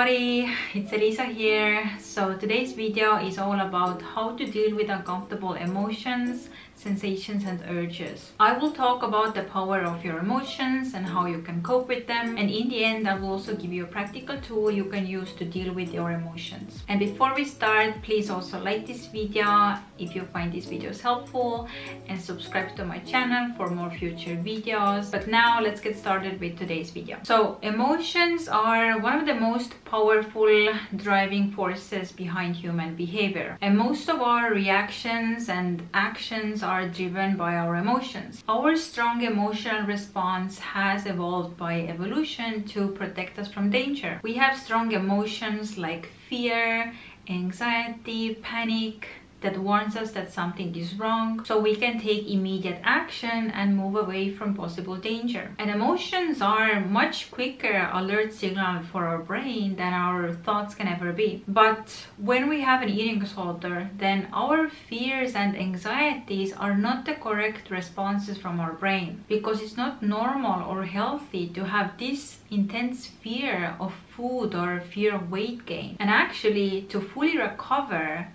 everybody, it's Elisa here. So today's video is all about how to deal with uncomfortable emotions sensations and urges. I will talk about the power of your emotions and how you can cope with them and in the end I will also give you a practical tool you can use to deal with your emotions. And before we start please also like this video if you find these videos helpful and subscribe to my channel for more future videos. But now let's get started with today's video. So emotions are one of the most powerful driving forces behind human behavior and most of our reactions and actions driven by our emotions. Our strong emotional response has evolved by evolution to protect us from danger. We have strong emotions like fear, anxiety, panic, that warns us that something is wrong so we can take immediate action and move away from possible danger. And emotions are much quicker alert signal for our brain than our thoughts can ever be. But when we have an eating disorder, then our fears and anxieties are not the correct responses from our brain because it's not normal or healthy to have this intense fear of food or fear of weight gain. And actually to fully recover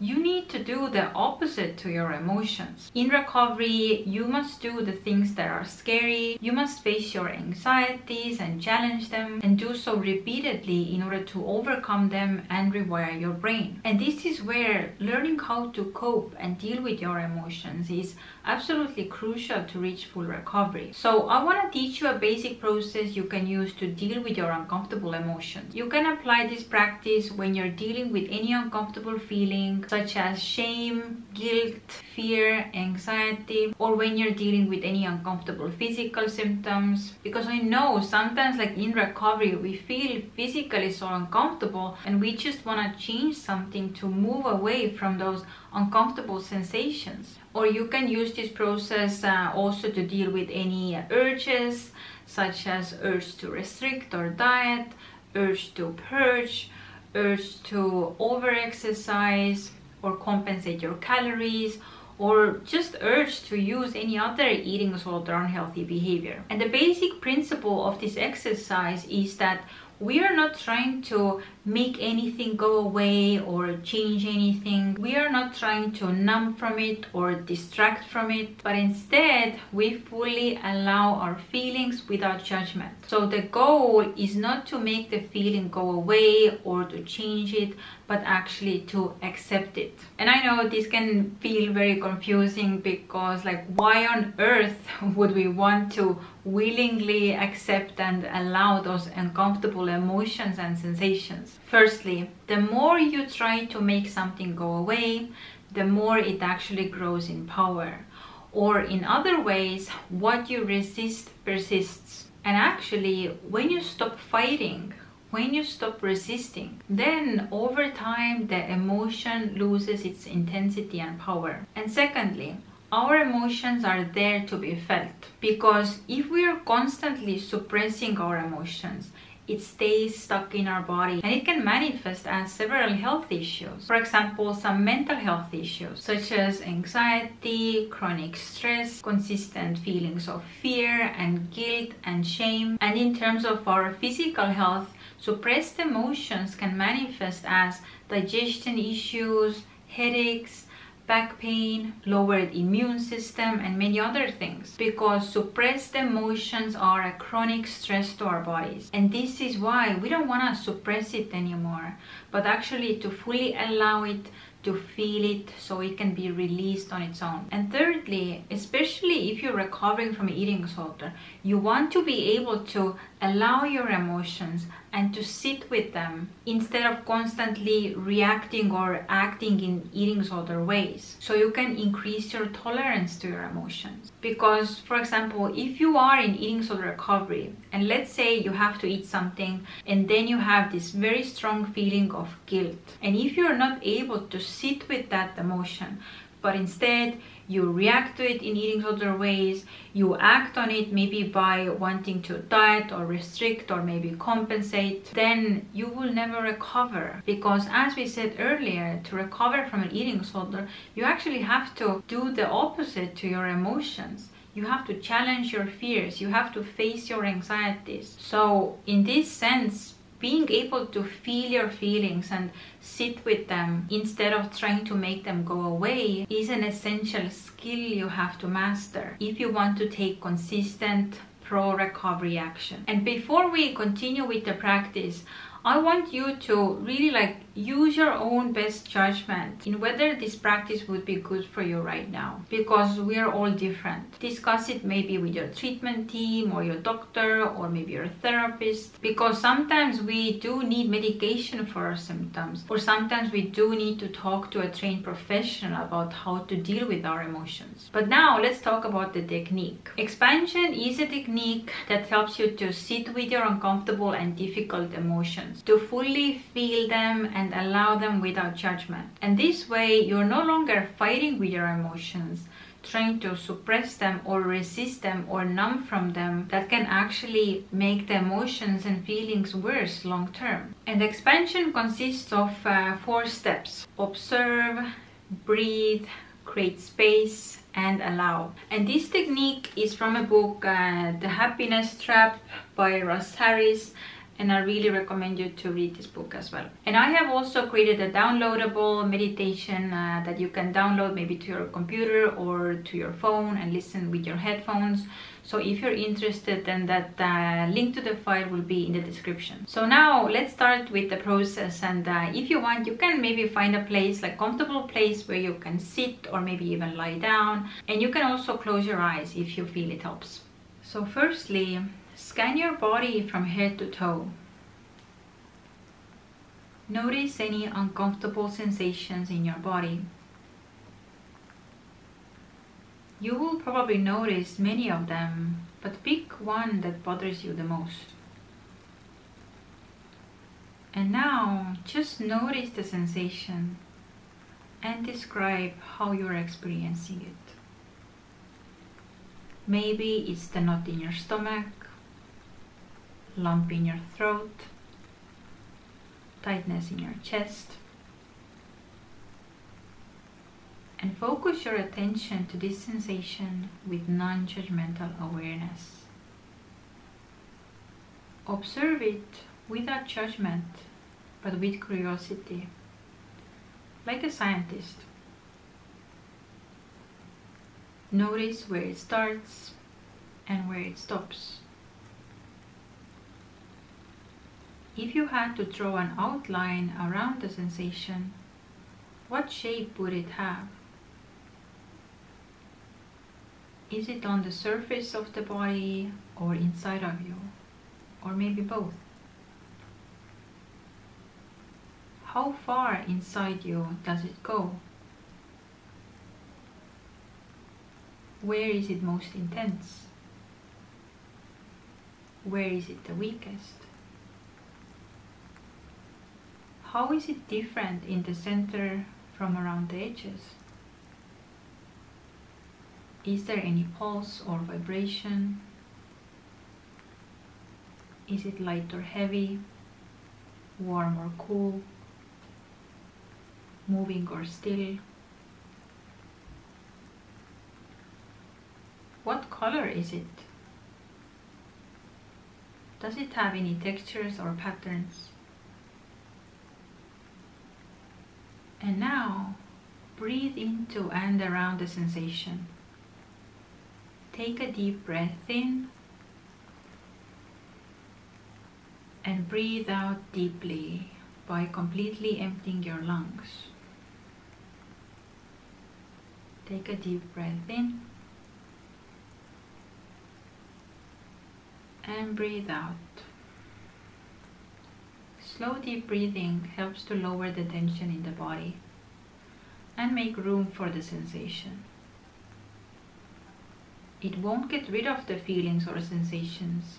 you need to do the opposite to your emotions. In recovery, you must do the things that are scary. You must face your anxieties and challenge them and do so repeatedly in order to overcome them and rewire your brain. And this is where learning how to cope and deal with your emotions is absolutely crucial to reach full recovery. So I want to teach you a basic process you can use to deal with your uncomfortable emotions. You can apply this practice when you're dealing with any uncomfortable feeling such as shame, guilt, fear, anxiety, or when you're dealing with any uncomfortable physical symptoms. Because I know sometimes like in recovery, we feel physically so uncomfortable and we just want to change something to move away from those uncomfortable sensations. Or you can use this process uh, also to deal with any urges such as urge to restrict or diet, urge to purge, urge to over-exercise, or compensate your calories or just urge to use any other eating disorder unhealthy behavior. And the basic principle of this exercise is that we are not trying to make anything go away or change anything. We are not trying to numb from it or distract from it, but instead we fully allow our feelings without judgment. So the goal is not to make the feeling go away or to change it, but actually to accept it. And I know this can feel very confusing because like why on earth would we want to willingly accept and allow those uncomfortable emotions and sensations? Firstly, the more you try to make something go away, the more it actually grows in power. Or in other ways, what you resist persists. And actually, when you stop fighting, when you stop resisting, then over time the emotion loses its intensity and power. And secondly, our emotions are there to be felt because if we are constantly suppressing our emotions it stays stuck in our body and it can manifest as several health issues. For example, some mental health issues such as anxiety, chronic stress, consistent feelings of fear and guilt and shame. And in terms of our physical health, suppressed emotions can manifest as digestion issues, headaches, back pain, lowered immune system, and many other things because suppressed emotions are a chronic stress to our bodies. And this is why we don't want to suppress it anymore, but actually to fully allow it to feel it so it can be released on its own. And thirdly, especially if you're recovering from eating disorder, you want to be able to allow your emotions and to sit with them instead of constantly reacting or acting in eating disorder ways. So you can increase your tolerance to your emotions. Because, for example, if you are in eating disorder recovery and let's say you have to eat something and then you have this very strong feeling of guilt, and if you're not able to sit with that emotion, but instead you react to it in eating disorder ways. You act on it maybe by wanting to diet or restrict or maybe compensate. Then you will never recover. Because as we said earlier to recover from an eating disorder you actually have to do the opposite to your emotions. You have to challenge your fears. You have to face your anxieties. So in this sense being able to feel your feelings and sit with them instead of trying to make them go away is an essential skill you have to master if you want to take consistent pro recovery action. And before we continue with the practice, I want you to really like use your own best judgment in whether this practice would be good for you right now because we are all different. Discuss it maybe with your treatment team or your doctor or maybe your therapist because sometimes we do need medication for our symptoms or sometimes we do need to talk to a trained professional about how to deal with our emotions. But now let's talk about the technique. Expansion is a technique that helps you to sit with your uncomfortable and difficult emotions to fully feel them and allow them without judgment. And this way, you're no longer fighting with your emotions, trying to suppress them or resist them or numb from them that can actually make the emotions and feelings worse long term. And expansion consists of uh, four steps observe, breathe, create space, and allow. And this technique is from a book, uh, The Happiness Trap by Russ Harris and I really recommend you to read this book as well. And I have also created a downloadable meditation uh, that you can download maybe to your computer or to your phone and listen with your headphones. So if you're interested then that uh, link to the file will be in the description. So now let's start with the process and uh, if you want you can maybe find a place like comfortable place where you can sit or maybe even lie down and you can also close your eyes if you feel it helps. So firstly Scan your body from head to toe. Notice any uncomfortable sensations in your body. You will probably notice many of them, but pick one that bothers you the most. And now just notice the sensation and describe how you're experiencing it. Maybe it's the knot in your stomach, lump in your throat, tightness in your chest. And focus your attention to this sensation with non judgmental awareness. Observe it without judgment, but with curiosity, like a scientist. Notice where it starts and where it stops. If you had to draw an outline around the sensation, what shape would it have? Is it on the surface of the body or inside of you? Or maybe both? How far inside you does it go? Where is it most intense? Where is it the weakest? How is it different in the center from around the edges? Is there any pulse or vibration? Is it light or heavy? Warm or cool? Moving or still? What color is it? Does it have any textures or patterns? And now breathe into and around the sensation. Take a deep breath in and breathe out deeply by completely emptying your lungs. Take a deep breath in and breathe out. Slow deep breathing helps to lower the tension in the body and make room for the sensation. It won't get rid of the feelings or sensations,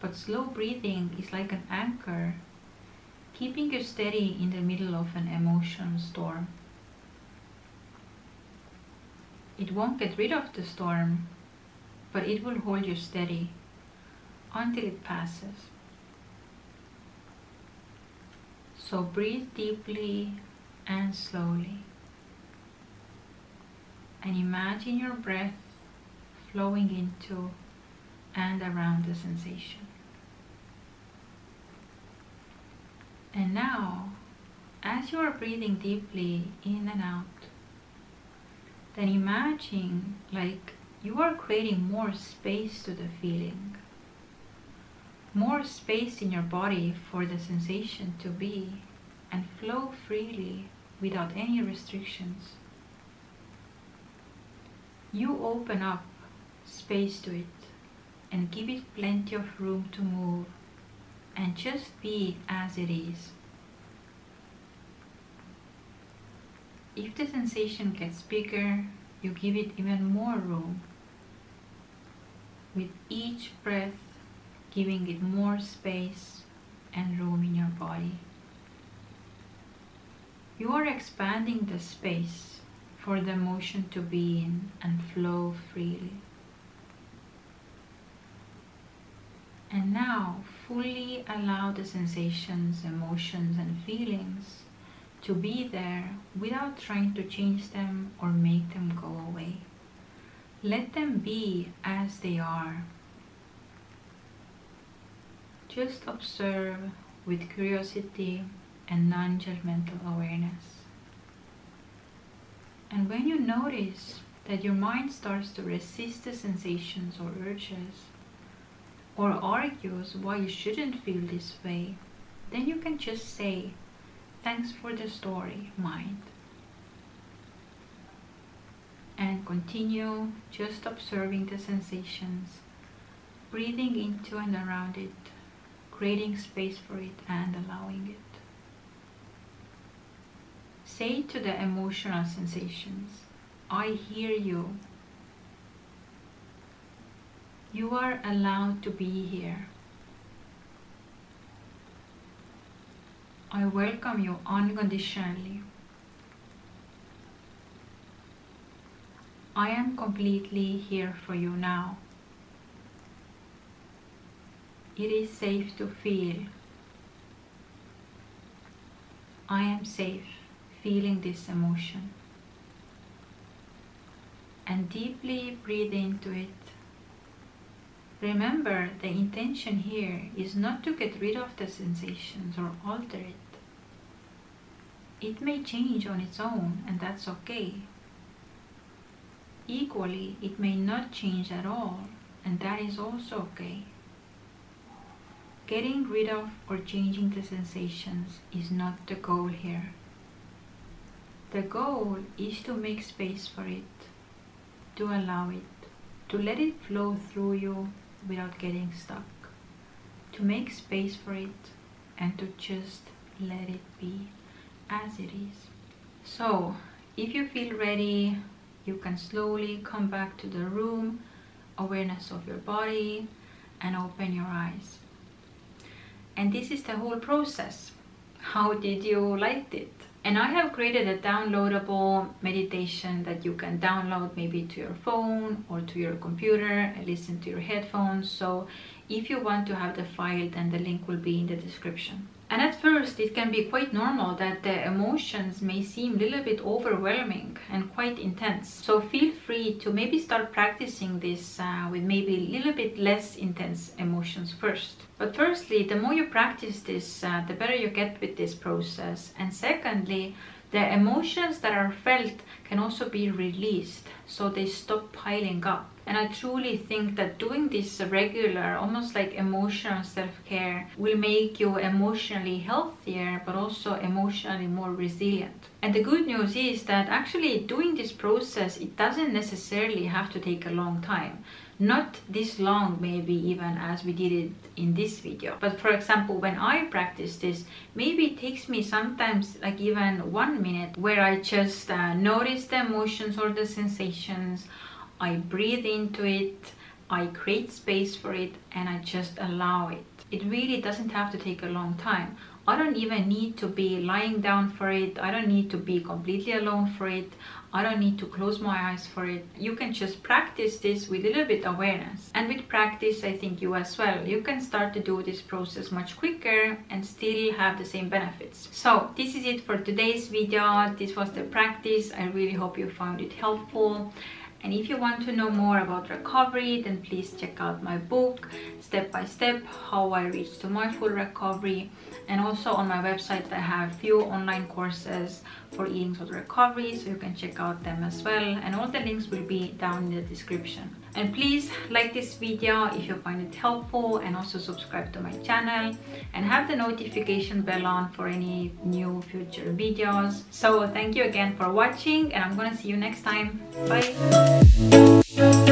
but slow breathing is like an anchor, keeping you steady in the middle of an emotion storm. It won't get rid of the storm, but it will hold you steady until it passes. So breathe deeply and slowly. And imagine your breath flowing into and around the sensation. And now, as you are breathing deeply in and out, then imagine like you are creating more space to the feeling. More space in your body for the sensation to be and flow freely without any restrictions. You open up space to it and give it plenty of room to move and just be as it is. If the sensation gets bigger, you give it even more room. With each breath, giving it more space and room in your body. You are expanding the space for the emotion to be in and flow freely. And now fully allow the sensations, emotions, and feelings to be there without trying to change them or make them go away. Let them be as they are. Just observe with curiosity and non judgmental awareness. And when you notice that your mind starts to resist the sensations or urges, or argues why you shouldn't feel this way, then you can just say, Thanks for the story, mind. And continue just observing the sensations, breathing into and around it, creating space for it and allowing it. Say to the emotional sensations, I hear you you are allowed to be here. I welcome you unconditionally. I am completely here for you now. It is safe to feel. I am safe feeling this emotion. And deeply breathe into it Remember, the intention here is not to get rid of the sensations or alter it. It may change on its own, and that's okay. Equally, it may not change at all, and that is also okay. Getting rid of or changing the sensations is not the goal here. The goal is to make space for it, to allow it, to let it flow through you without getting stuck, to make space for it and to just let it be as it is. So, if you feel ready, you can slowly come back to the room, awareness of your body, and open your eyes. And this is the whole process. How did you like it? And I have created a downloadable meditation that you can download maybe to your phone or to your computer and listen to your headphones. So if you want to have the file, then the link will be in the description. And at first, it can be quite normal that the emotions may seem a little bit overwhelming and quite intense. So feel free to maybe start practicing this uh, with maybe a little bit less intense emotions first. But firstly, the more you practice this, uh, the better you get with this process. And secondly, the emotions that are felt can also be released so they stop piling up and I truly think that doing this regular, almost like emotional self-care will make you emotionally healthier, but also emotionally more resilient. And the good news is that actually doing this process, it doesn't necessarily have to take a long time not this long maybe even as we did it in this video but for example when i practice this maybe it takes me sometimes like even one minute where i just uh, notice the emotions or the sensations I breathe into it, I create space for it, and I just allow it. It really doesn't have to take a long time. I don't even need to be lying down for it. I don't need to be completely alone for it. I don't need to close my eyes for it. You can just practice this with a little bit of awareness. And with practice, I think you as well, you can start to do this process much quicker and still have the same benefits. So this is it for today's video. This was the practice. I really hope you found it helpful and if you want to know more about recovery then please check out my book step by step how I reached to my full recovery. And also on my website I have few online courses for eating disorder recovery so you can check out them as well. And all the links will be down in the description and please like this video if you find it helpful and also subscribe to my channel and have the notification bell on for any new future videos. So thank you again for watching and i'm gonna see you next time. Bye